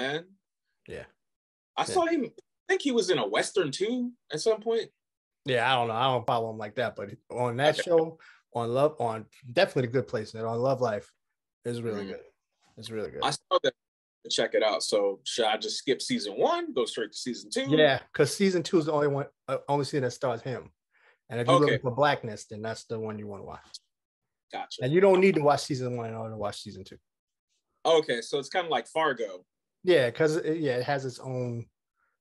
man. Yeah. I saw him. I think he was in a western too at some point. Yeah, I don't know. I don't follow him like that, but on that Okay. show, on Love, on definitely a good place. And on Love Life, is really Mhm. good. It's really good. I saw that. Check it out. So should I just skip season one, go straight to season two? Yeah, because season two is the only one, uh, only season that stars him. And if you're Okay. looking for blackness, then that's the one you want to watch. Gotcha. And you don't need to watch season one in order to watch season two. Okay, so it's kind of like Fargo. Yeah, because yeah, it has its own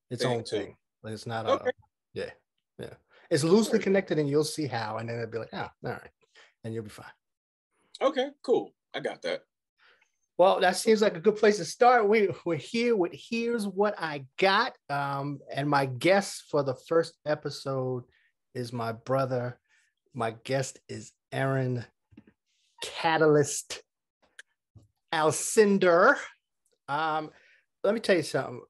its Thing, own too. thing. Like it's not a yeah, yeah. It's loosely connected, and you'll see how, and then it'll be like, oh, all right, and you'll be fine. Okay, cool. I got that. Well, that seems like a good place to start. We we're here with here's what I got. Um, and my guest for the first episode is my brother. My guest is Aaron Kataalyst Alcindor. Um, let me tell you something.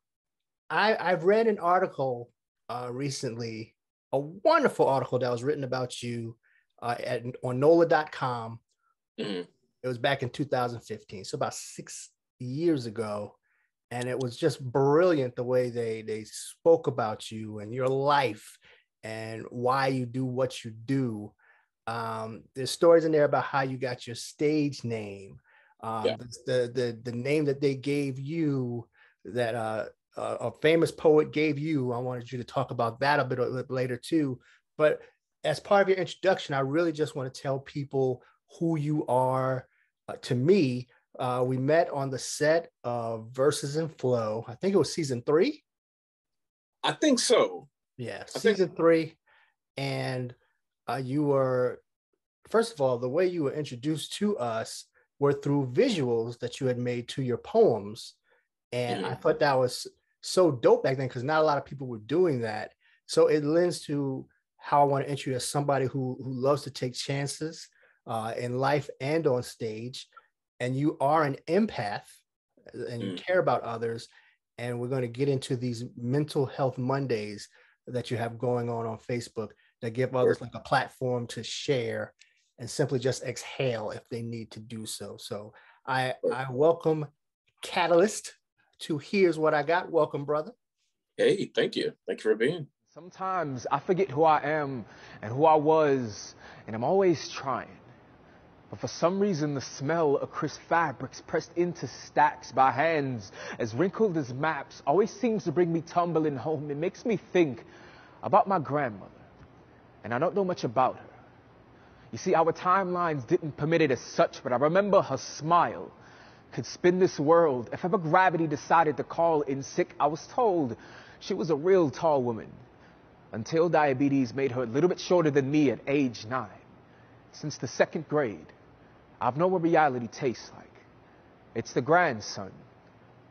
I I've read an article uh recently, a wonderful article that was written about you uh, at on NOLA.com Mhm. it was back in 2015 so about six years ago and it was just brilliant the way they they spoke about you and your life and why you do what you do um, there's stories in there about how you got your stage name um, Yeah. the, the the name that they gave you that uh, a famous poet gave you i wanted you to talk about that a bit, a bit later too but as part of your introduction i really just want to tell people who you are uh, to me, uh, we met on the set of Verses and Flow. I think it was season three. I think so. Yeah, think- season three. And uh, you were, first of all, the way you were introduced to us were through visuals that you had made to your poems. And I Mhm. thought that was so dope back then because not a lot of people were doing that. So it lends to how I want to introduce somebody who who loves to take chances uh, in life and on stage. And you are an empath uh, and you Mm. care about others. And we're going to get into these mental health Mondays that you have going on on Facebook that give others like a platform to share and simply just exhale if they need to do so. So I I welcome Kataalyst to Here's What I Got. Welcome, brother. Hey, thank you. Thank you for being. Sometimes I forget who I am and who I was, and I'm always trying. But for some reason, the smell of crisp fabrics pressed into stacks by hands, as wrinkled as maps, always seems to bring me tumbling home. It makes me think about my grandmother, and I don't know much about her. You see, our timelines didn't permit it as such, but I remember her smile could spin this world. If ever gravity decided to call in sick, I was told she was a real tall woman until diabetes made her a little bit shorter than me at age nine. Since the second grade, I've known what reality tastes like. It's the grandson,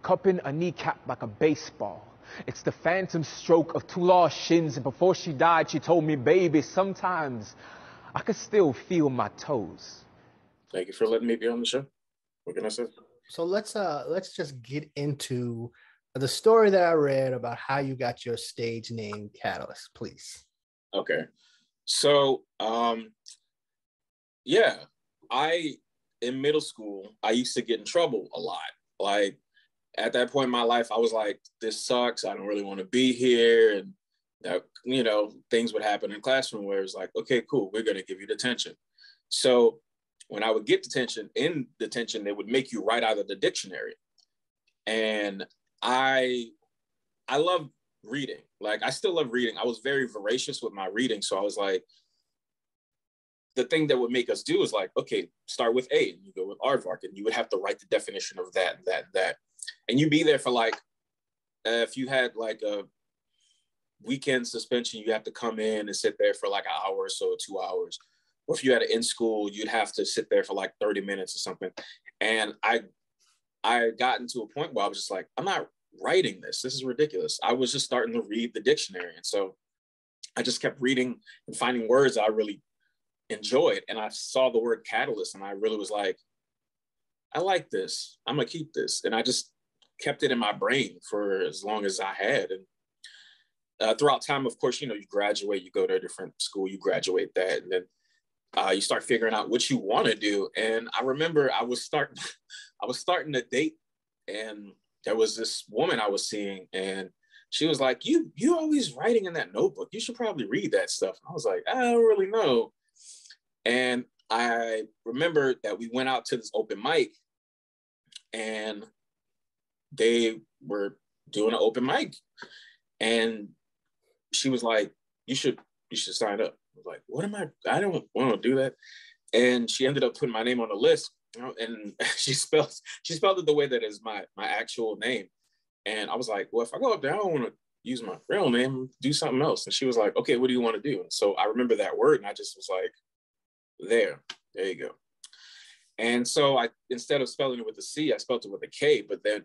cupping a kneecap like a baseball. It's the phantom stroke of two lost shins, and before she died, she told me, baby, sometimes I could still feel my toes. Thank you for letting me be on the show. What can I say? So let's uh let's just get into the story that I read about how you got your stage name Kataalyst, please. Okay. So, um, yeah, I in middle school, I used to get in trouble a lot. Like at that point in my life, I was like, this sucks. I don't really want to be here. And that, you know, things would happen in classroom where it's like, okay, cool, we're gonna give you detention. So when I would get detention, in detention, they would make you write out of the dictionary. And I I love reading. Like I still love reading. I was very voracious with my reading. So I was like, the thing that would make us do is like, okay, start with A and you go with aardvark and you would have to write the definition of that and that and that. And you'd be there for like, uh, if you had like a weekend suspension, you have to come in and sit there for like an hour or so, two hours. Or if you had it in school, you'd have to sit there for like 30 minutes or something. And I I gotten to a point where I was just like, I'm not writing this. This is ridiculous. I was just starting to read the dictionary. And so I just kept reading and finding words I really enjoyed. And I saw the word catalyst and I really was like, I like this. I'm to keep this. And I just kept it in my brain for as long as I had. And uh, throughout time, of course, you know, you graduate, you go to a different school, you graduate that. And then uh, you start figuring out what you want to do. And I remember I was starting, I was starting to date and there was this woman I was seeing, and she was like, "You you always writing in that notebook. You should probably read that stuff." And I was like, "I don't really know." And I remember that we went out to this open mic, and they were doing an open mic, and she was like, "You should you should sign up." Was like, "What am I? I don't want to do that." And she ended up putting my name on the list, and she spelled she spelled it the way that is my my actual name. And I was like, well, if I go up there, I don't want to use my real name, do something else. And she was like, okay, what do you want to do? And so I remember that word, and I just was like, there, there you go. And so I instead of spelling it with a C, I spelled it with a K. But then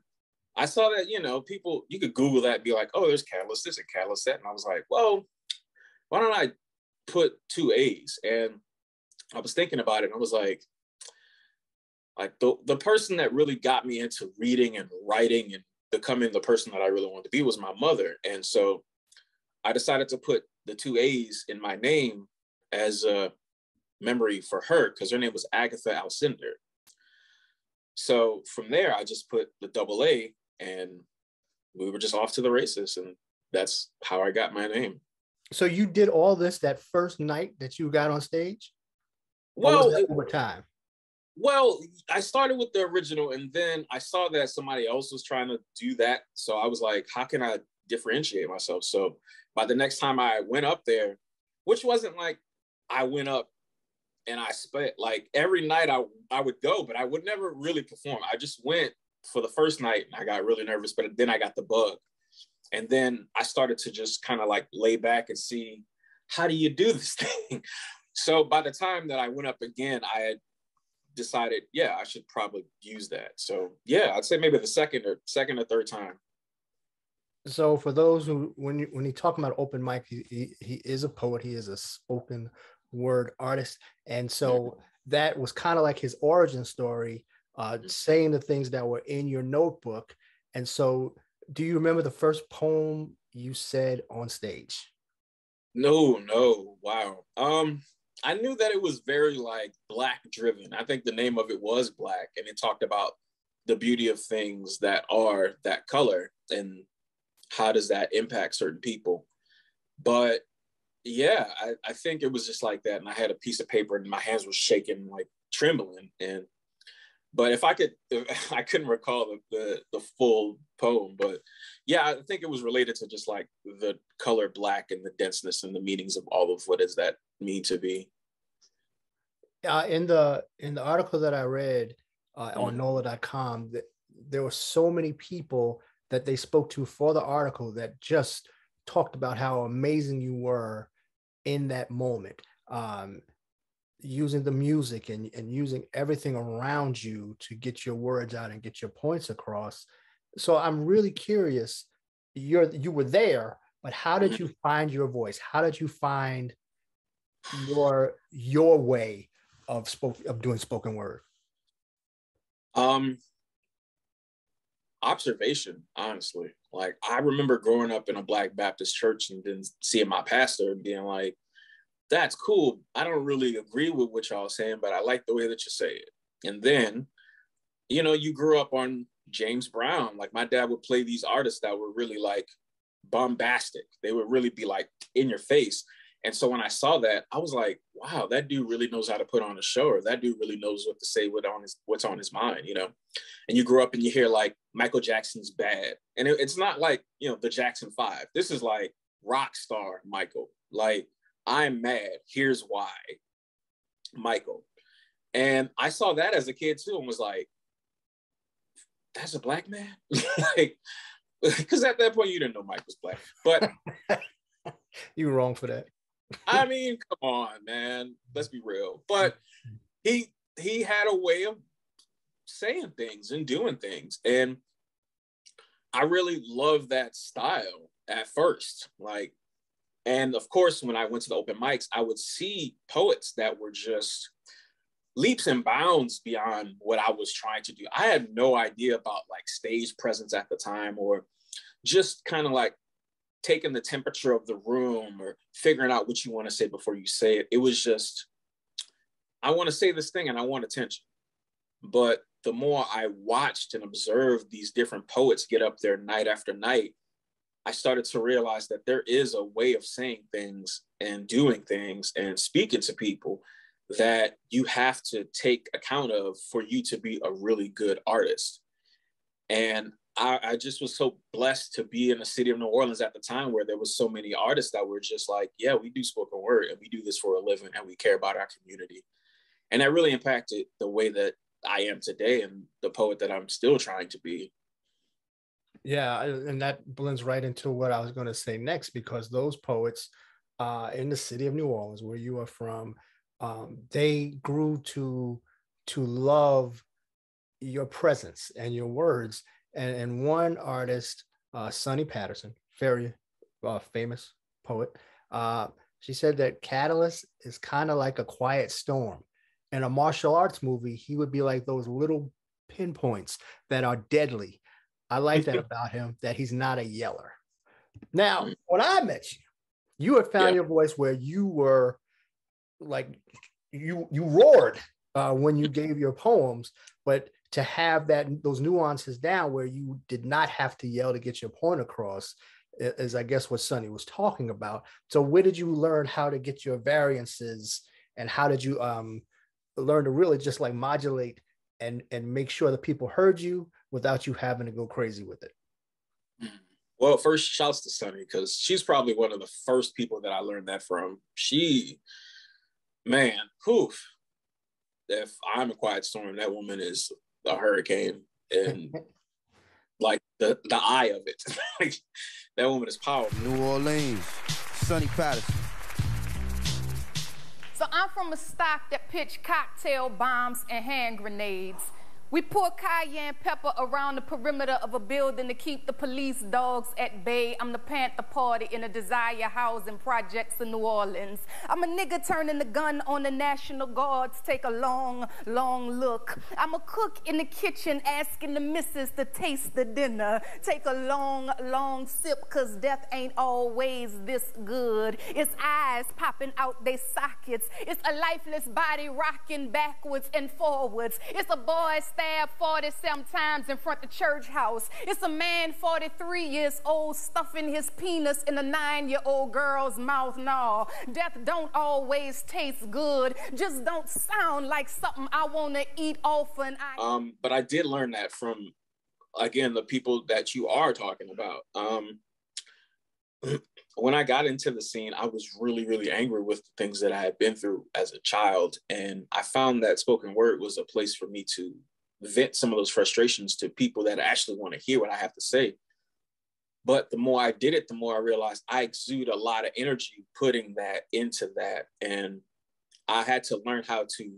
I saw that, you know, people, you could Google that and be like, oh, there's catalyst this and catalyst that. And I was like, well, why don't I put two A's? And I was thinking about it and I was like, like the, the person that really got me into reading and writing and becoming the person that I really wanted to be was my mother. And so I decided to put the two A's in my name as a memory for her because her name was Agatha Alcindor. So from there, I just put the double A and we were just off to the races. And that's how I got my name. So you did all this that first night that you got on stage? Well, over time. Well, I started with the original, and then I saw that somebody else was trying to do that. So I was like, how can I differentiate myself? So by the next time I went up there, which wasn't like I went up and I spent like every night I I would go, but I would never really perform. I just went for the first night and I got really nervous, but then I got the bug. And then I started to just kind of like lay back and see how do you do this thing? So by the time that I went up again, I had decided, yeah, I should probably use that. So yeah, I'd say maybe the second or second or third time. So for those who, when you when you talk about open mic, he, he, he is a poet. He is a spoken word artist, and so that was kind of like his origin story, uh, mm-hmm. saying the things that were in your notebook. And so, do you remember the first poem you said on stage? No, no. Wow. Um, I knew that it was very like black driven. I think the name of it was black, and it talked about the beauty of things that are that color and how does that impact certain people. But yeah, I, I think it was just like that. And I had a piece of paper and my hands were shaking, like trembling. And but if I could, I couldn't recall the, the, the full poem, but yeah, I think it was related to just like the color black and the denseness and the meanings of all of what does that mean to be. Uh, in the in the article that I read uh, mm-hmm. on NOLA.com, that there were so many people that they spoke to for the article that just talked about how amazing you were in that moment. Um, using the music and, and using everything around you to get your words out and get your points across. So I'm really curious. You're you were there, but how did you find your voice? How did you find your your way of spoke of doing spoken word? Um observation, honestly. Like I remember growing up in a black Baptist church and then seeing my pastor and being like, that's cool. I don't really agree with what y'all saying, but I like the way that you say it. And then, you know, you grew up on James Brown. Like my dad would play these artists that were really like bombastic. They would really be like in your face. And so when I saw that, I was like, wow, that dude really knows how to put on a show, or that dude really knows what to say, what on his what's on his mind, you know. And you grow up and you hear like Michael Jackson's bad. And it, it's not like, you know, the Jackson Five. This is like rock star Michael. Like I'm mad. Here's why. Michael. And I saw that as a kid too and was like, that's a black man? like, because at that point you didn't know Mike was black. But you were wrong for that. I mean, come on, man. Let's be real. But he he had a way of saying things and doing things. And I really love that style at first. Like and of course, when I went to the open mics, I would see poets that were just leaps and bounds beyond what I was trying to do. I had no idea about like stage presence at the time or just kind of like taking the temperature of the room or figuring out what you want to say before you say it. It was just, I want to say this thing and I want attention. But the more I watched and observed these different poets get up there night after night, I started to realize that there is a way of saying things and doing things and speaking to people that you have to take account of for you to be a really good artist. And I, I, just was so blessed to be in the city of New Orleans at the time where there was so many artists that were just like, yeah, we do spoken word and we do this for a living and we care about our community. And that really impacted the way that I am today and the poet that I'm still trying to be. Yeah, and that blends right into what I was going to say next because those poets uh, in the city of New Orleans, where you are from, um, they grew to to love your presence and your words. And, and one artist, uh, Sunni Patterson, very uh, famous poet, uh, she said that Kataalyst is kind of like a quiet storm in a martial arts movie, he would be like those little pinpoints that are deadly. I like that about him, that he's not a yeller. Now, when I met you, you had found yeah. your voice where you were like you you roared uh, when you gave your poems, but to have that those nuances down where you did not have to yell to get your point across is I guess what Sunni was talking about. So where did you learn how to get your variances and how did you um learn to really just like modulate and and make sure that people heard you without you having to go crazy with it. Well first shouts to Sunni because she's probably one of the first people that i learned that from. She man poof if i'm a quiet storm that woman is a hurricane and like the the eye of it. That woman is powerful. New orleans Sunni patterson. So I'm from a stock that pitch cocktail bombs and hand grenades. We pour cayenne pepper around the perimeter of a building to keep the police dogs at bay. I'm the Panther Party in a Desire housing projects in New Orleans. I'm a nigga turning the gun on the National Guards. Take a long, long look. I'm a cook in the kitchen asking the missus to taste the dinner. Take a long, long sip, cause death ain't always this good. It's eyes popping out they sockets. It's a lifeless body rocking backwards and forwards. It's a boy stabbed 40 sometimes in front of the church house. It's a man 43 years old stuffing his penis in a nine-year-old girl's mouth. No, death don't always taste good. Just don't sound like something I want to eat often. Um, but I did learn that from, again, the people that you are talking about. Um, when I got into the scene, I was really, really angry with the things that I had been through as a child. And I found that spoken word was a place for me to vent some of those frustrations to people that actually want to hear what I have to say. But the more I did it, the more I realized I exude a lot of energy putting that into that. And I had to learn how to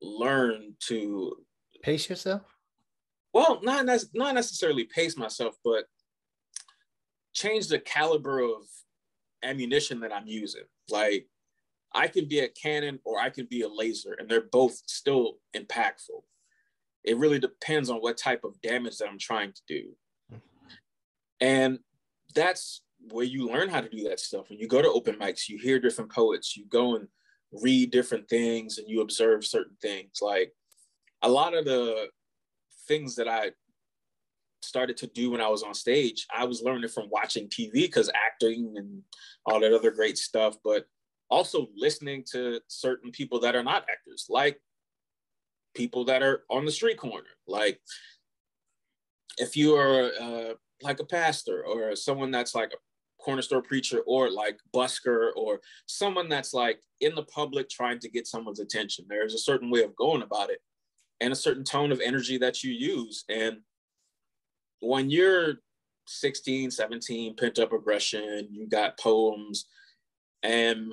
learn to pace yourself. Well, not, not necessarily pace myself, but change the caliber of ammunition that I'm using. Like I can be a cannon or I can be a laser, and they're both still impactful it really depends on what type of damage that I'm trying to do. Mm-hmm. And that's where you learn how to do that stuff. When you go to open mics, you hear different poets, you go and read different things and you observe certain things. Like a lot of the things that I started to do when I was on stage, I was learning from watching TV because acting and all that other great stuff, but also listening to certain people that are not actors, like people that are on the street corner. Like if you are uh, like a pastor or someone that's like a corner store preacher or like busker or someone that's like in the public trying to get someone's attention, there's a certain way of going about it and a certain tone of energy that you use. And when you're 16, 17, pent up aggression, you got poems, and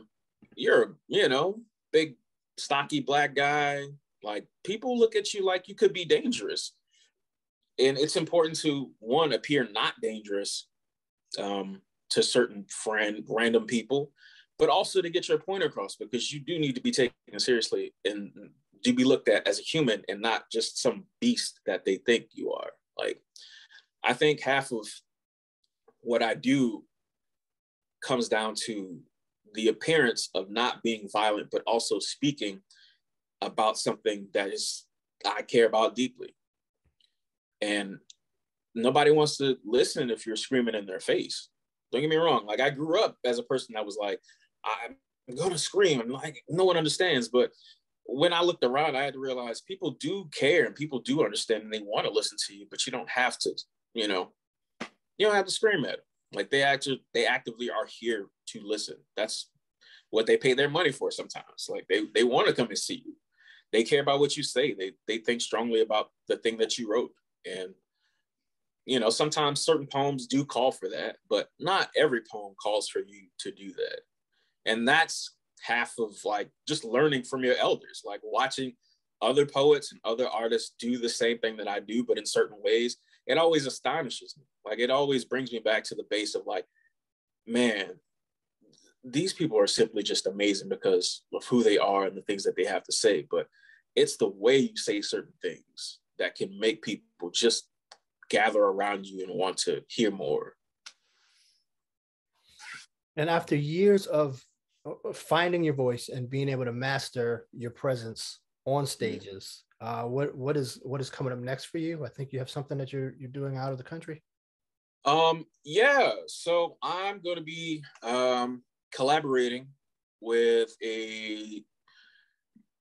you're, you know, big, stocky black guy, like people look at you like you could be dangerous. And it's important to one appear not dangerous um, to certain friend random people, but also to get your point across because you do need to be taken seriously and do be looked at as a human and not just some beast that they think you are. Like I think half of what I do comes down to the appearance of not being violent, but also speaking about something that is I care about deeply. And nobody wants to listen if you're screaming in their face. Don't get me wrong. Like I grew up as a person that was like, I'm gonna scream. and like no one understands. But when I looked around, I had to realize people do care and people do understand and they want to listen to you, but you don't have to, you know, you don't have to scream at them. Like they actually they actively are here to listen. That's what they pay their money for sometimes. Like they they want to come and see you. They care about what you say. They they think strongly about the thing that you wrote. And you know, sometimes certain poems do call for that, but not every poem calls for you to do that. And that's half of like just learning from your elders, like watching other poets and other artists do the same thing that I do, but in certain ways. It always astonishes me. Like it always brings me back to the base of like, man, these people are simply just amazing because of who they are and the things that they have to say. But it's the way you say certain things that can make people just gather around you and want to hear more. And after years of finding your voice and being able to master your presence on mm-hmm. stages, uh, what what is what is coming up next for you? I think you have something that you're you're doing out of the country. Um, yeah, so I'm going to be um, collaborating with a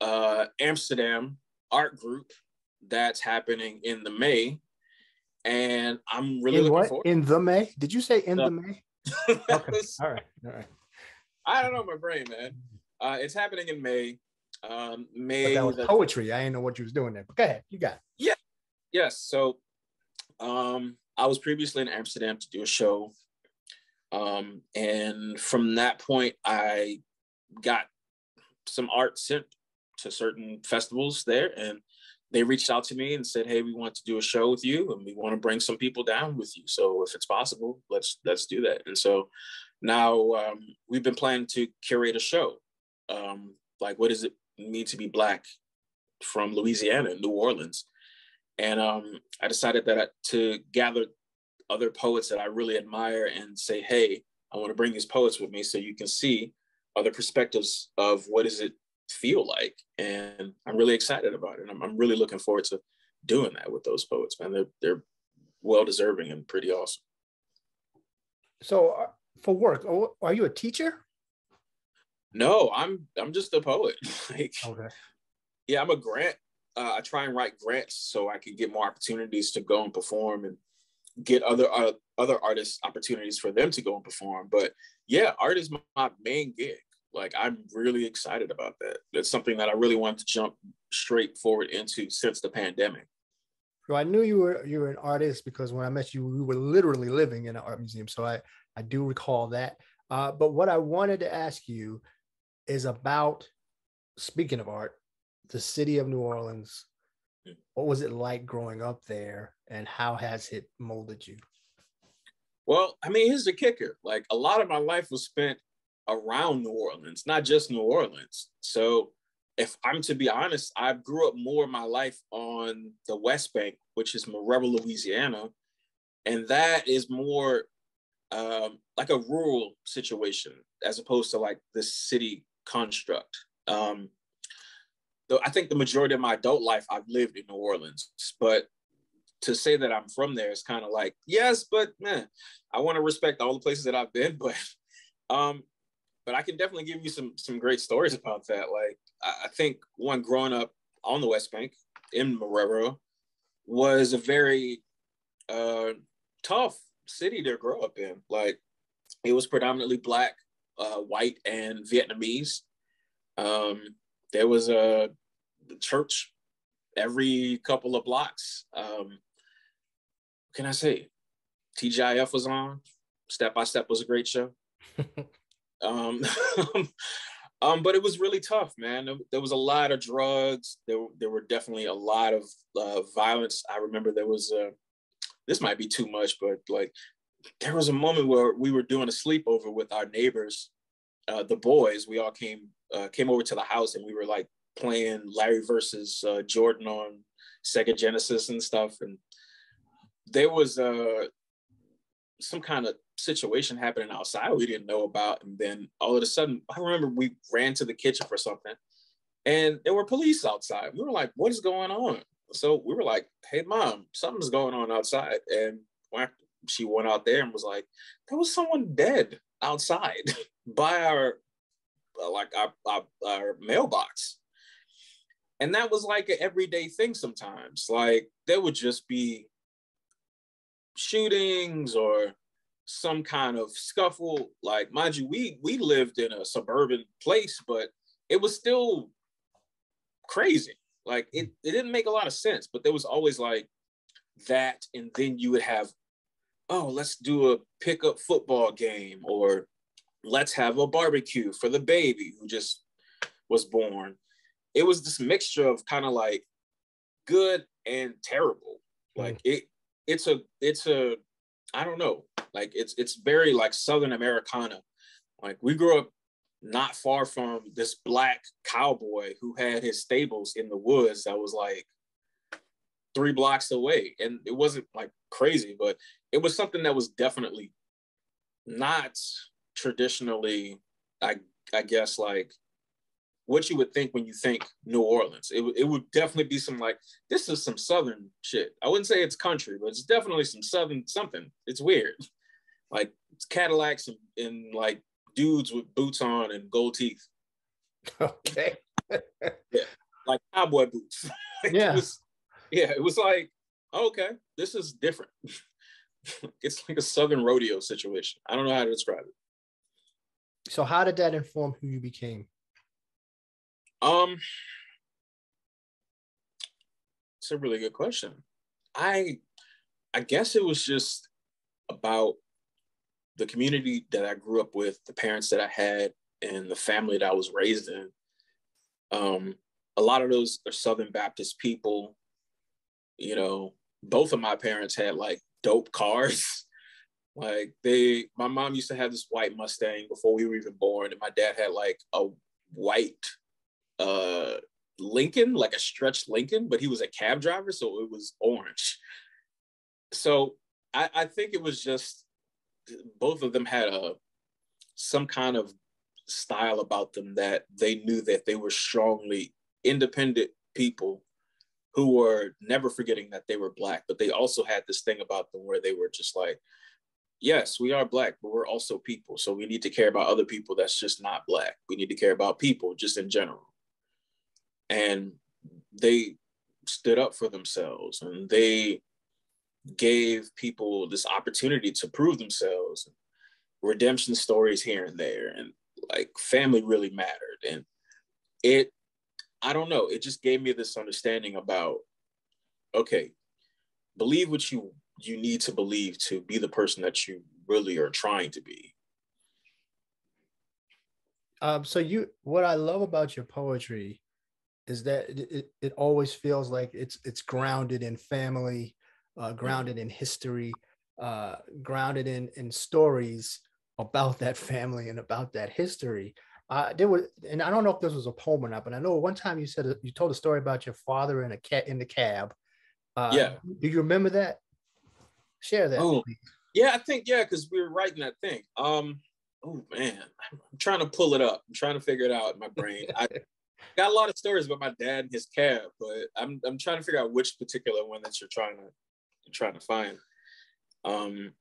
uh, Amsterdam art group that's happening in the May, and I'm really in looking what? forward. In the May? Did you say in the, the May? okay. All right. All right. I don't know my brain, man. Uh, it's happening in May. Um, May. But that was poetry. I didn't know what you was doing there. But go ahead. You got it. Yeah. Yes. So, um, I was previously in Amsterdam to do a show um, and from that point, I got some art sent to certain festivals there, and they reached out to me and said, "Hey, we want to do a show with you, and we want to bring some people down with you. So if it's possible, let's let's do that." And so now um, we've been planning to curate a show. Um, like, what does it mean to be black from Louisiana, New Orleans? And um, I decided that I, to gather other poets that I really admire and say, hey, I want to bring these poets with me so you can see other perspectives of what does it feel like. And I'm really excited about it. I'm, I'm really looking forward to doing that with those poets, man. They're, they're well deserving and pretty awesome. So uh, for work, oh, are you a teacher? No, I'm I'm just a poet. like, okay. Yeah, I'm a grant. Uh, I try and write grants so I can get more opportunities to go and perform and get other uh, other artists opportunities for them to go and perform. But yeah, art is my main gig. Like I'm really excited about that. It's something that I really wanted to jump straight forward into since the pandemic. So I knew you were you were an artist because when I met you, we were literally living in an art museum. So I I do recall that. Uh, but what I wanted to ask you is about speaking of art, the city of New Orleans what was it like growing up there and how has it molded you? Well, I mean, here's the kicker. Like a lot of my life was spent around New Orleans, not just New Orleans. So if I'm to be honest, I grew up more of my life on the West Bank, which is Marrero, Louisiana. And that is more um, like a rural situation as opposed to like the city construct. Um, though I think the majority of my adult life I've lived in New Orleans, but to say that I'm from there is kind of like yes, but man, I want to respect all the places that I've been, but um, but I can definitely give you some some great stories about that. Like I think one growing up on the West Bank in Marrero was a very uh, tough city to grow up in. Like it was predominantly black, uh, white, and Vietnamese. Um, there was a church every couple of blocks. Um, can I say? TGIF was on. Step by Step was a great show. um, um, but it was really tough, man. There was a lot of drugs. There, there were definitely a lot of uh, violence. I remember there was a. This might be too much, but like, there was a moment where we were doing a sleepover with our neighbors, uh, the boys. We all came uh, came over to the house, and we were like playing Larry versus uh, Jordan on Sega Genesis and stuff, and there was uh, some kind of situation happening outside we didn't know about, and then all of a sudden, I remember we ran to the kitchen for something, and there were police outside. We were like, "What is going on?" So we were like, "Hey, mom, something's going on outside." And she went out there and was like, "There was someone dead outside by our Uh, like our, our, our mailbox." And that was like an everyday thing sometimes. Like there would just be shootings or some kind of scuffle. Like, mind you, we we lived in a suburban place, but it was still crazy. Like it, it didn't make a lot of sense, but there was always like that, and then you would have, oh, let's do a pickup football game, or let's have a barbecue for the baby who just was born. It was this mixture of kind of like good and terrible. Like mm. it, it's a, it's a, I don't know. Like it's it's very like Southern Americana. Like we grew up not far from this black cowboy who had his stables in the woods that was like three blocks away. And it wasn't like crazy, but it was something that was definitely not traditionally, I I guess like what you would think when you think New Orleans. It, it would definitely be some like, this is some Southern shit. I wouldn't say it's country, but it's definitely some Southern something. It's weird. Like it's Cadillacs and, and like dudes with boots on and gold teeth. Okay. yeah, like cowboy boots. yeah. It was, yeah, it was like, okay, this is different. it's like a southern rodeo situation. I don't know how to describe it. So, how did that inform who you became? Um, it's a really good question. I, I guess it was just about the community that I grew up with, the parents that I had, and the family that I was raised in. Um, a lot of those are Southern Baptist people. You know, both of my parents had like dope cars. Like they, my mom used to have this white Mustang before we were even born, and my dad had like a white uh Lincoln, like a stretched Lincoln, but he was a cab driver, so it was orange. So I, I think it was just both of them had a some kind of style about them that they knew that they were strongly independent people who were never forgetting that they were black but they also had this thing about them where they were just like yes we are black but we're also people. So we need to care about other people that's just not black. We need to care about people just in general. And they stood up for themselves and they gave people this opportunity to prove themselves. Redemption stories here and there and like family really mattered. And it i don't know it just gave me this understanding about okay believe what you you need to believe to be the person that you really are trying to be um so you what i love about your poetry is that it, it, always feels like it's it's grounded in family uh, grounded in history, uh, grounded in in stories about that family and about that history. Uh, there was, and I don't know if this was a poem or not, but I know one time you said you told a story about your father in a cat in the cab. Uh, yeah. Do you remember that? Share that. Oh, please. yeah, I think yeah, because we were writing that thing. Um, oh man, I'm trying to pull it up. I'm trying to figure it out in my brain. I got a lot of stories about my dad and his cab, but I'm I'm trying to figure out which particular one that you're trying to trying to find. Um,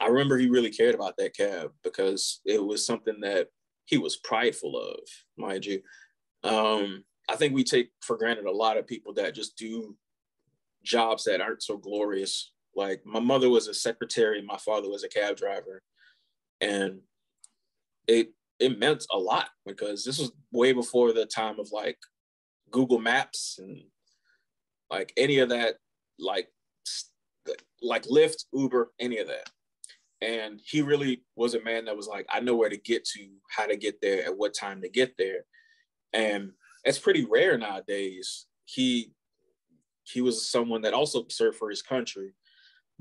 I remember he really cared about that cab because it was something that he was prideful of, mind you. Um, I think we take for granted a lot of people that just do jobs that aren't so glorious. Like my mother was a secretary, my father was a cab driver, and it it meant a lot because this was way before the time of like Google Maps and like any of that like like Lyft, Uber, any of that. And he really was a man that was like, I know where to get to, how to get there, at what time to get there. And it's pretty rare nowadays. He he was someone that also served for his country,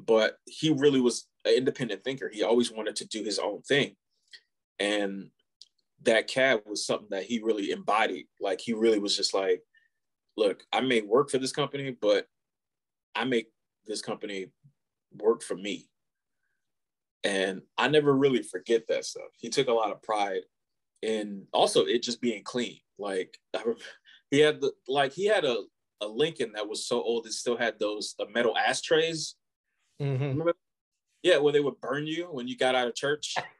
but he really was an independent thinker. He always wanted to do his own thing. And that cab was something that he really embodied. Like he really was just like, look, I may work for this company, but I make this company work for me. And I never really forget that stuff. He took a lot of pride in also it just being clean. Like he had the like he had a a Lincoln that was so old it still had those metal ashtrays. Mhm. Yeah, where they would burn you when you got out of church.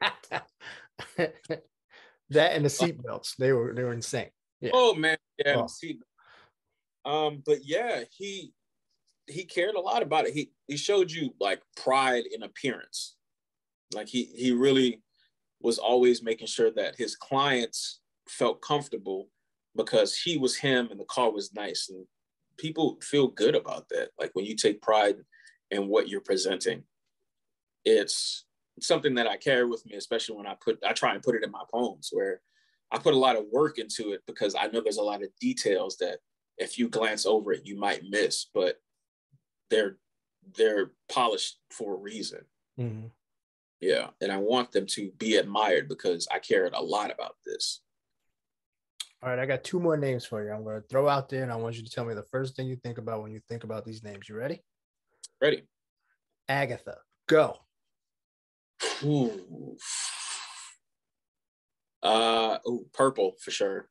that and the seatbelts, they were they were insane. Yeah. Oh man, yeah. Oh. Um, but yeah, he he cared a lot about it. He he showed you like pride in appearance. Like he he really was always making sure that his clients felt comfortable because he was him and the car was nice and people feel good about that. Like when you take pride in what you're presenting, it's something that I carry with me, especially when I put I try and put it in my poems where I put a lot of work into it because I know there's a lot of details that if you glance over it, you might miss, but they're they're polished for a reason. Mhm. Yeah. And I want them to be admired because I cared a lot about this. All right, I got two more names for you. I'm going to throw out there, and I want you to tell me the first thing you think about when you think about these names. You ready? Ready? Agatha, go. Ooh. Uh ooh, purple for sure.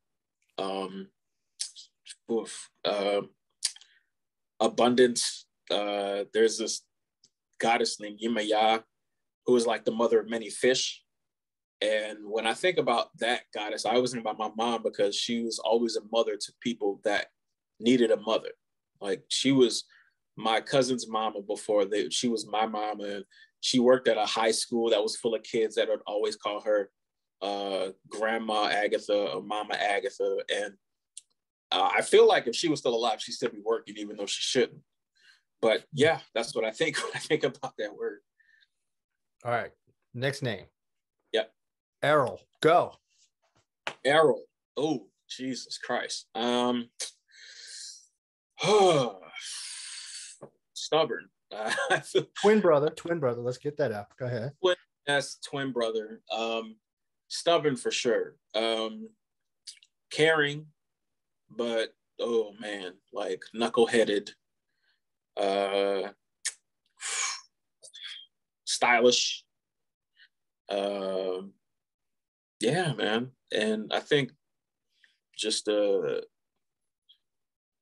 Um oof. Um abundance. Uh there's this goddess named Yemaya who is like the mother of many fish. And when I think about that goddess, I always think about my mom because she was always a mother to people that needed a mother. Like she was my cousin's mama before they she was my mama and she worked at a high school that was full of kids that would always call her uh, grandma agatha or mama agatha and uh, i feel like if she was still alive she'd still be working even though she shouldn't but yeah that's what i think when i think about that word All right, next name. Yep. Errol, go. errol oh jesus christ um stubborn uh, Twin brother, twin brother. Let's get that out. Go ahead. That's twin brother. Um, stubborn for sure. Um, caring, but oh man, like knuckleheaded. Uh, stylish. Um, yeah, man, and I think just a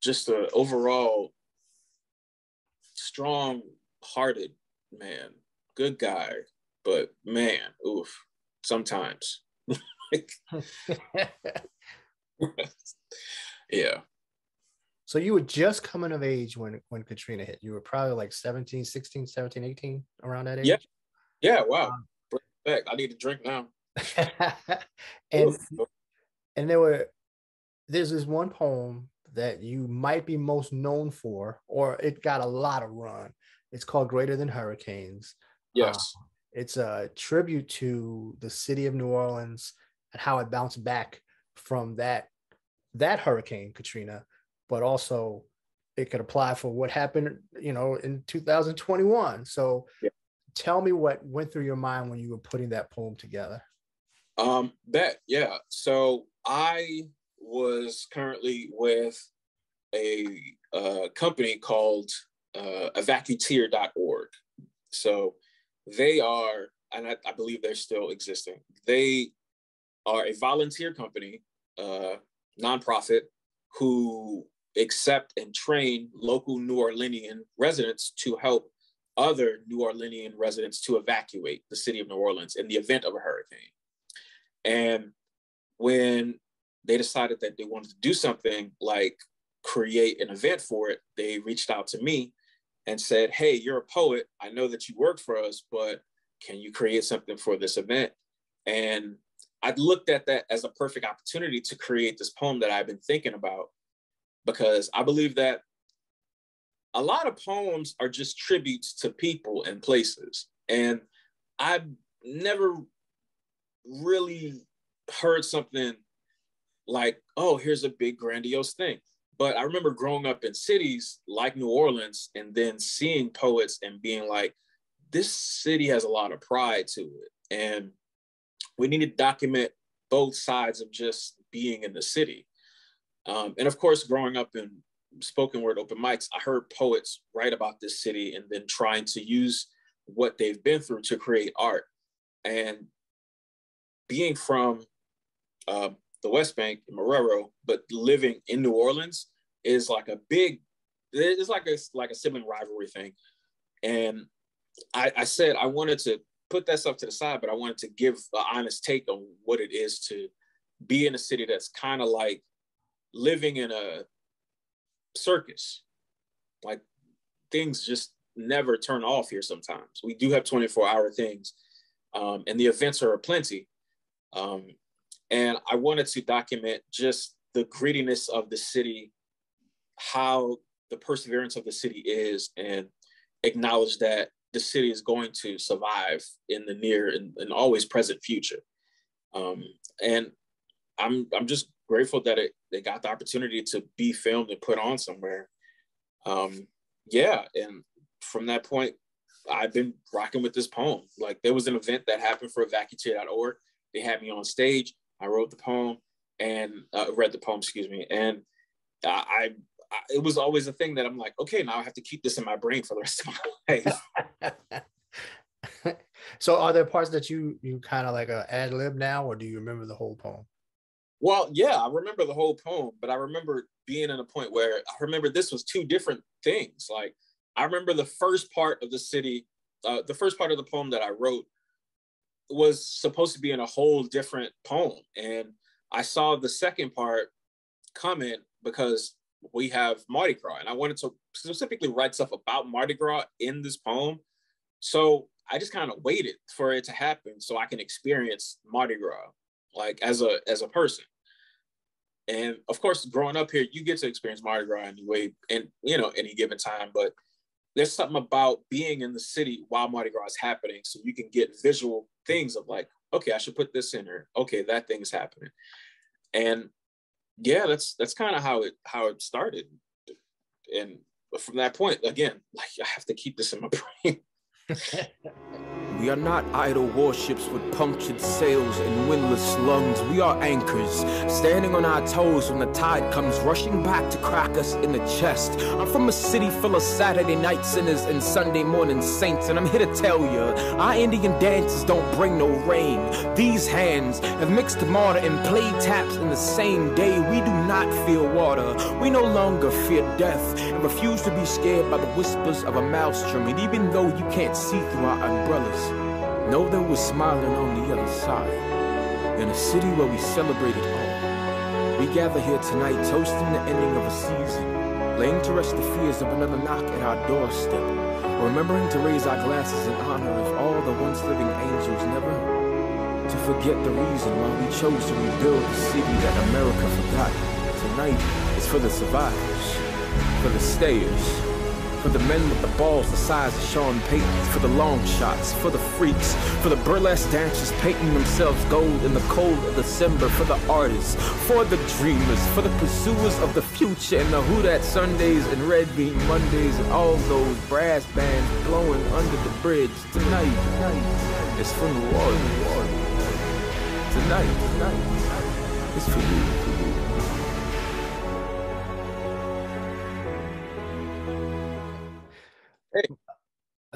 just a overall strong-hearted man, good guy, but man, oof, sometimes. yeah. so you were just coming of age when when Katrina hit. You were probably like 17, 16, 17, 18, around that age. Yeah. Yeah, wow. Um, it back. I need a drink now. and Oof. and there were there's this one poem that you might be most known for, or it got a lot of run. It's called Greater Than Hurricanes. Yes. It's a tribute to the city of New Orleans and how it bounced back from that that hurricane Katrina, but also it could apply for what happened, you know, in 2021. So Yeah. tell me what went through your mind when you were putting that poem together. Um, bet, yeah. So I was currently with a uh, company called uh, evacuteer.org. So they are, and I, I believe they're still existing. They are a volunteer company, uh, nonprofit, who accept and train local New Orleanian residents to help other New Orleanian residents to evacuate the city of New Orleans in the event of a hurricane. And when they decided that they wanted to do something like create an event for it, they reached out to me and said, Hey, you're a poet. I know that you work for us, but can you create something for this event? And I looked at that as a perfect opportunity to create this poem that I've been thinking about because I believe that a lot of poems are just tributes to people and places. And I've never really heard something like, oh, here's a big grandiose thing. But I remember growing up in cities like New Orleans and then seeing poets and being like, this city has a lot of pride to it. And we need to document both sides of just being in the city. Um, and of course, growing up in spoken word open mics, I heard poets write about this city and then trying to use what they've been through to create art. And being from uh, the West Bank in Marrero, but living in New Orleans is like a big, it's like a like a sibling rivalry thing. And I, I said I wanted to put that stuff to the side, but I wanted to give an honest take on what it is to be in a city that's kind of like living in a circus. Like things just never turn off here sometimes. We do have 24 hour things, um, and the events are plenty. Um, and I wanted to document just the grittiness of the city, how the perseverance of the city is, and acknowledge that the city is going to survive in the near and, and always present future. Um, and I'm I'm just grateful that it they got the opportunity to be filmed and put on somewhere. Um, yeah, and from that point, I've been rocking with this poem. Like there was an event that happened for evacuteer.org. They had me on stage. I wrote the poem and uh, read the poem, excuse me. And I, I, it was always a thing that I'm like, okay, now I have to keep this in my brain for the rest of my life. so are there parts that you you kind of like a ad lib now, or do you remember the whole poem? Well, yeah, I remember the whole poem, but I remember being in a point where I remember this was two different things. Like I remember the first part of the city, uh, the first part of the poem that I wrote was supposed to be in a whole different poem. And I saw the second part coming because we have Mardi Gras. And I wanted to specifically write stuff about Mardi Gras in this poem. So I just kind of waited for it to happen so I can experience Mardi Gras like as a as a person. And of course, growing up here, you get to experience Mardi Gras anyway, and you know, any given time. But there's something about being in the city while Mardi Gras is happening, so you can get visual things of like, okay, I should put this in here. Okay, that thing's happening, and yeah, that's that's kind of how it how it started. And from that point, again, like I have to keep this in my brain. We are not idle warships with punctured sails and windless lungs. We are anchors, standing on our toes when the tide comes rushing back to crack us in the chest. I'm from a city full of Saturday night sinners and Sunday morning saints, and I'm here to tell you, our Indian dances don't bring no rain. These hands have mixed mortar and played taps in the same day. We do not fear water. We no longer fear death and refuse to be scared by the whispers of a maelstrom. And even though you can't see through our umbrellas, Know that we're smiling on the other side. In a city where we celebrated all. We gather here tonight toasting the ending of a season, laying to rest the fears of another knock at our doorstep, remembering to raise our glasses in honor of all the once living angels, never to forget the reason why we chose to rebuild the city that America forgot. Tonight is for the survivors, for the stayers, for the men with the balls the size of Sean Payton's, for the long shots, for the freaks, for the burlesque dancers painting themselves gold in the cold of December, for the artists, for the dreamers, for the pursuers of the future, and the Who Dat Sundays and Red Bean Mondays, and all those brass bands blowing under the bridge. Tonight, tonight, it's for New Orleans. Tonight, tonight, it's for you.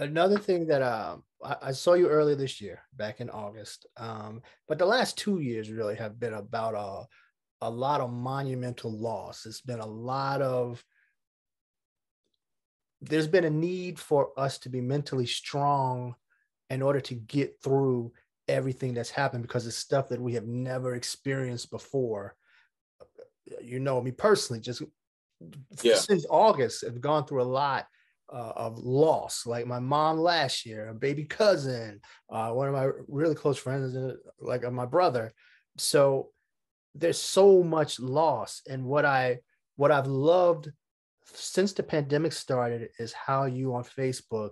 Another thing that um, I, I, saw you earlier this year, back in August, um, but the last two years really have been about a, a lot of monumental loss. It's been a lot of there's been a need for us to be mentally strong in order to get through everything that's happened because it's stuff that we have never experienced before. You know, me personally, just yeah. since August, have gone through a lot uh, of loss, like my mom last year, a baby cousin, uh, one of my really close friends, uh, like my brother. So there's so much loss, and what I what I've loved since the pandemic started is how you on Facebook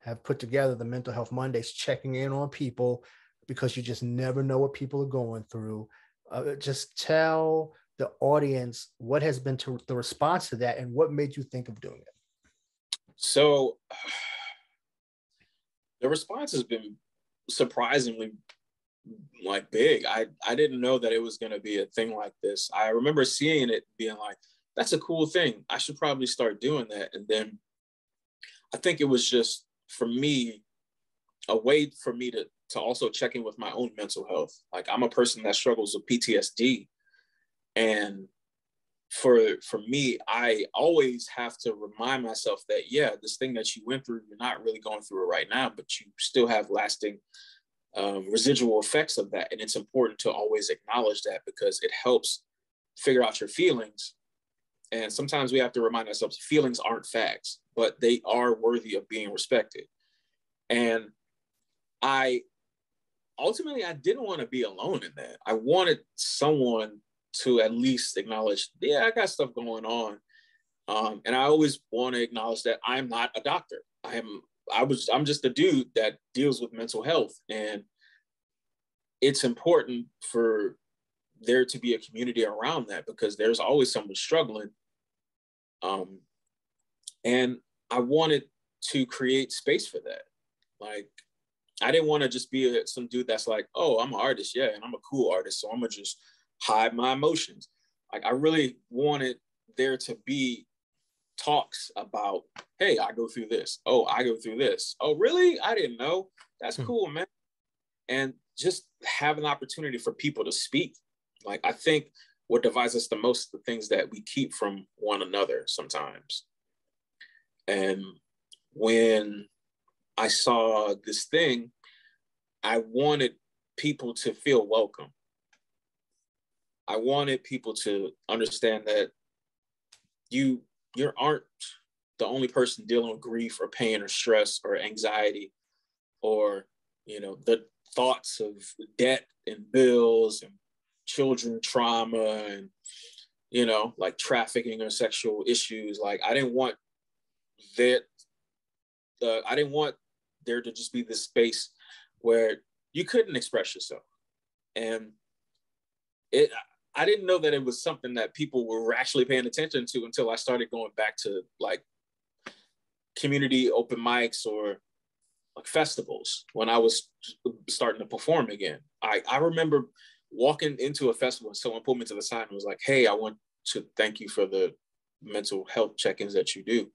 have put together the mental health Mondays, checking in on people because you just never know what people are going through. Uh, just tell the audience what has been to the response to that and what made you think of doing it. So the response has been surprisingly like big. I I didn't know that it was going to be a thing like this. I remember seeing it being like that's a cool thing. I should probably start doing that. And then I think it was just for me a way for me to to also check in with my own mental health. Like I'm a person that struggles with PTSD. And for for me, I always have to remind myself that yeah, this thing that you went through, you're not really going through it right now, but you still have lasting um, residual effects of that, and it's important to always acknowledge that because it helps figure out your feelings. And sometimes we have to remind ourselves feelings aren't facts, but they are worthy of being respected. And I ultimately I didn't want to be alone in that. I wanted someone to at least acknowledge, yeah, I got stuff going on. Um, and I always want to acknowledge that I'm not a doctor. I am I was I'm just a dude that deals with mental health. And it's important for there to be a community around that because there's always someone struggling. Um, and I wanted to create space for that. Like, I didn't want to just be a, some dude that's like, oh, I'm an artist, yeah, and I'm a cool artist, so I'm gonna just hide my emotions. Like, I really wanted there to be talks about, hey, I go through this. Oh, I go through this. Oh, really? I didn't know. That's hmm. cool, man. And just have an opportunity for people to speak. Like, I think what divides us the most the things that we keep from one another sometimes. And when I saw this thing, I wanted people to feel welcome. I wanted people to understand that you you aren't the only person dealing with grief or pain or stress or anxiety or you know the thoughts of debt and bills and children trauma and you know like trafficking or sexual issues. Like i didn't want that uh, i didn't want there to just be this space where you couldn't express yourself. And it I didn't know that it was something that people were actually paying attention to until I started going back to like community open mics or like festivals when I was starting to perform again. I, I remember walking into a festival and someone pulled me to the side and was like, Hey, I want to thank you for the mental health check-ins that you do.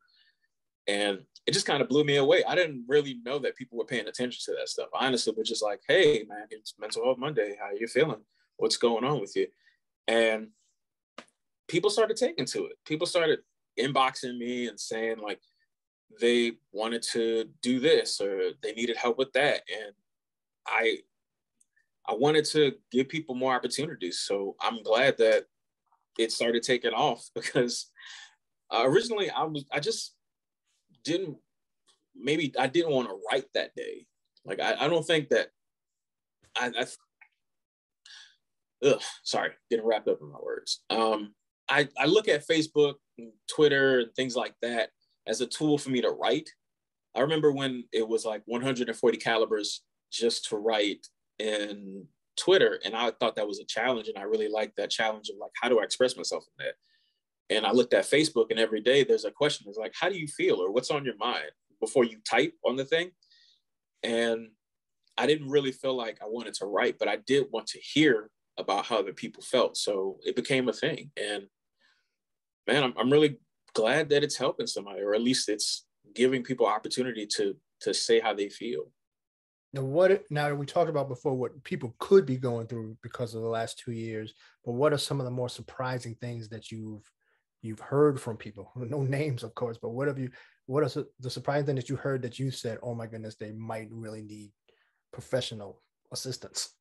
And it just kind of blew me away. I didn't really know that people were paying attention to that stuff. I honestly was just like, Hey man, it's mental health Monday. How you feeling? What's going on with you? And people started taking to it. People started inboxing me and saying like they wanted to do this or they needed help with that. And I I wanted to give people more opportunities. So I'm glad that it started taking off because uh, originally I was I just didn't maybe I didn't want to write that day. Like I, I don't think that I, I ugh, sorry, getting wrapped up in my words. Um, I, I look at Facebook, and Twitter, and things like that as a tool for me to write. I remember when it was like 140 calibers just to write in Twitter, and I thought that was a challenge, and I really liked that challenge of like, how do I express myself in that? And I looked at Facebook, and every day there's a question: is like, how do you feel, or what's on your mind before you type on the thing? And I didn't really feel like I wanted to write, but I did want to hear about how other people felt. So it became a thing. And man, I'm, I'm really glad that it's helping somebody, or at least it's giving people opportunity to to say how they feel. Now, what now we talked about before what people could be going through because of the last two years, but what are some of the more surprising things that you've you've heard from people? No names, of course, but what have you? What are the surprising thing that you heard that you said, "Oh my goodness, they might really need professional assistance"?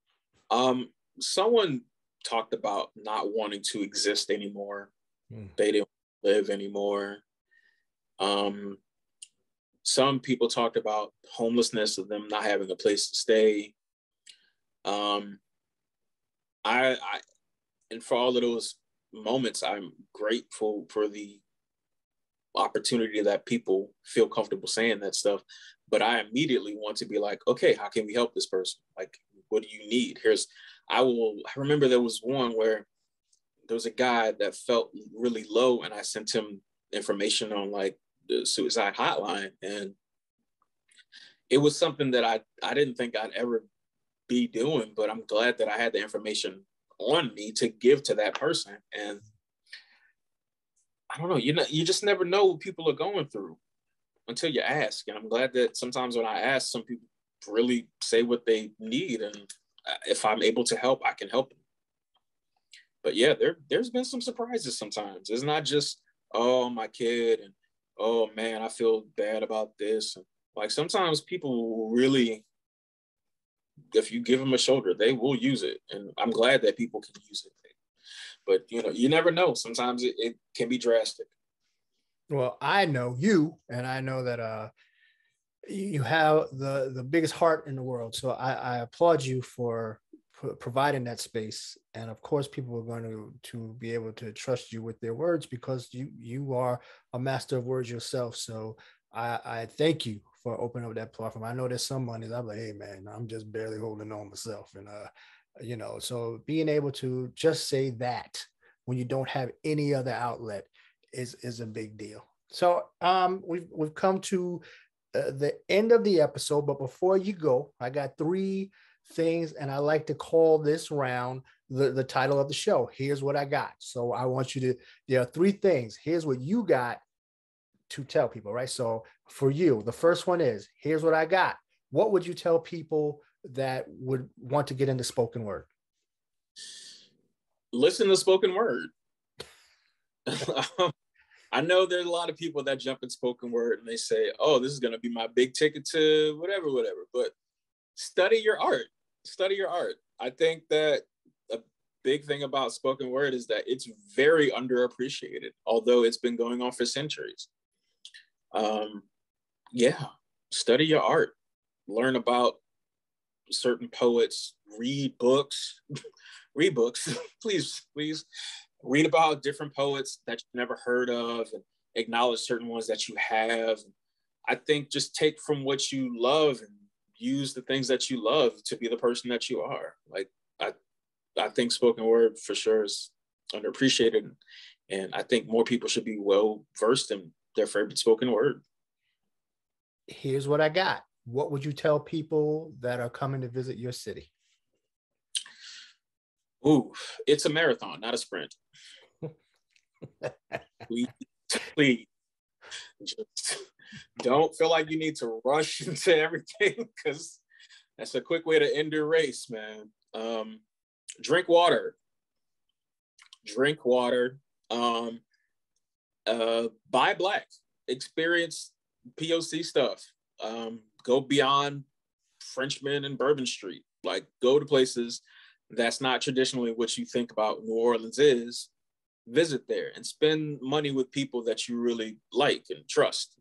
Um, someone talked about not wanting to exist anymore. Mm. They didn't live anymore. Um, some people talked about homelessness of them not having a place to stay. Um, I, I, and for all of those moments, I'm grateful for the opportunity that people feel comfortable saying that stuff. But I immediately want to be like, okay, how can we help this person? Like, what do you need? Here's I will I remember there was one where there was a guy that felt really low and I sent him information on like the suicide hotline and it was something that I I didn't think I'd ever be doing, but I'm glad that I had the information on me to give to that person. And I don't know, you know, you just never know what people are going through until you ask. And I'm glad that sometimes when I ask, some people really say what they need and if I'm able to help, I can help them. but yeah, there there's been some surprises sometimes. It's not just oh my kid and oh man, I feel bad about this. Like sometimes people really, if you give them a shoulder, they will use it, and I'm glad that people can use it. But you know, you never know. Sometimes it, it can be drastic. Well, I know you, and I know that uh, you have the the biggest heart in the world. So I, I applaud you for providing that space. And of course people are going to to be able to trust you with their words because you you are a master of words yourself. So i i thank you for opening up that platform. I know there's some money i'm like hey man i'm just barely holding on myself. And uh you know so being able to just say that when you don't have any other outlet is is a big deal. So um we've we've come to uh, the end of the episode but before you go i got three things, and I like to call this round the, the title of the show. Here's what I got. So I want you to, there are three things. Here's what you got to tell people, right? So for you, the first one is here's what I got. What would you tell people that would want to get into spoken word? Listen to spoken word. I know there's a lot of people that jump in spoken word and they say, oh, this is going to be my big ticket to whatever, whatever. But study your art study your art. I think that a big thing about spoken word is that it's very underappreciated, although it's been going on for centuries. Um, yeah, study your art, learn about certain poets, read books, read books, please, please read about different poets that you've never heard of and acknowledge certain ones that you have. I think just take from what you love and use the things that you love to be the person that you are. Like I, I think spoken word for sure is underappreciated, and I think more people should be well versed in their favorite spoken word. Here's what I got. What would you tell people that are coming to visit your city? Ooh, it's a marathon, not a sprint. please, please, just don't feel like you need to rush into everything because that's a quick way to end your race, man. Um, drink water. Drink water. Um, uh, buy black. Experience POC stuff. Um, go beyond Frenchmen and Bourbon Street. Like go to places that's not traditionally what you think about New Orleans is. Visit there and spend money with people that you really like and trust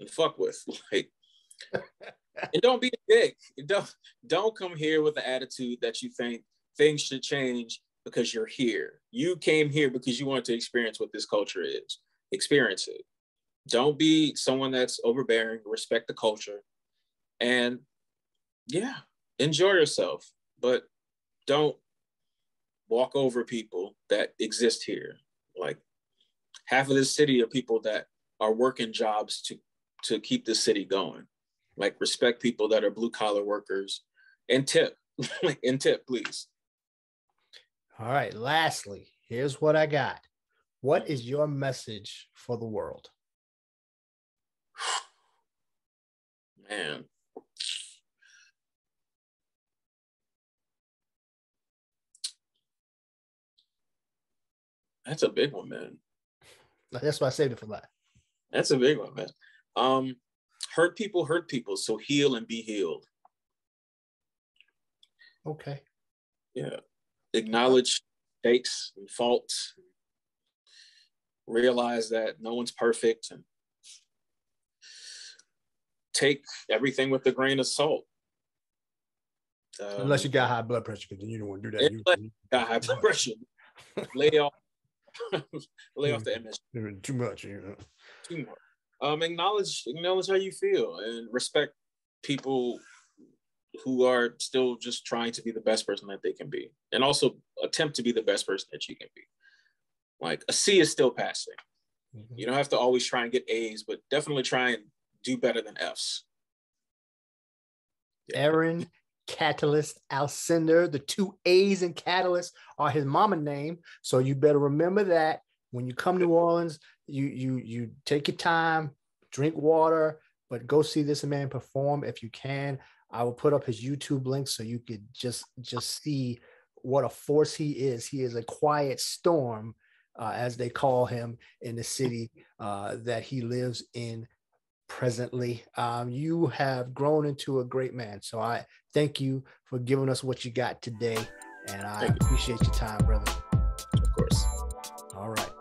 and fuck with. Like, and don't be a dick. Don't don't come here with the attitude that you think things should change because you're here. You came here because you want to experience what this culture is. Experience it. Don't be someone that's overbearing. Respect the culture, and yeah, enjoy yourself. But don't walk over people that exist here. Like half of this city are people that are working jobs to to keep the city going. Like respect people that are blue collar workers and tip, and tip, please. All right. Lastly, here's what I got. What is your message for the world? Man. That's a big one, man. That's why I saved it for last. That's a big one, man. Um, hurt people hurt people, so heal and be healed. Okay. Yeah. Acknowledge mistakes and faults. Realize that no one's perfect and take everything with a grain of salt. Um, Unless you got high blood pressure, because then you don't want to do that. You, got high blood pressure. lay off, lay off the MS. Too much, you know. Too much um, acknowledge acknowledge how you feel and respect people who are still just trying to be the best person that they can be and also attempt to be the best person that you can be like a c is still passing mm-hmm. you don't have to always try and get a's but definitely try and do better than f's yeah. aaron Kataalyst Alcindor the two a's in Kataalyst are his mama name so you better remember that when you come to new orleans you you you take your time, drink water, but go see this man perform if you can. I will put up his YouTube link so you could just just see what a force he is. He is a quiet storm, uh, as they call him in the city uh, that he lives in presently. Um, you have grown into a great man. So I Thank you for giving us what you got today. And I appreciate your time, brother. Of course. All right.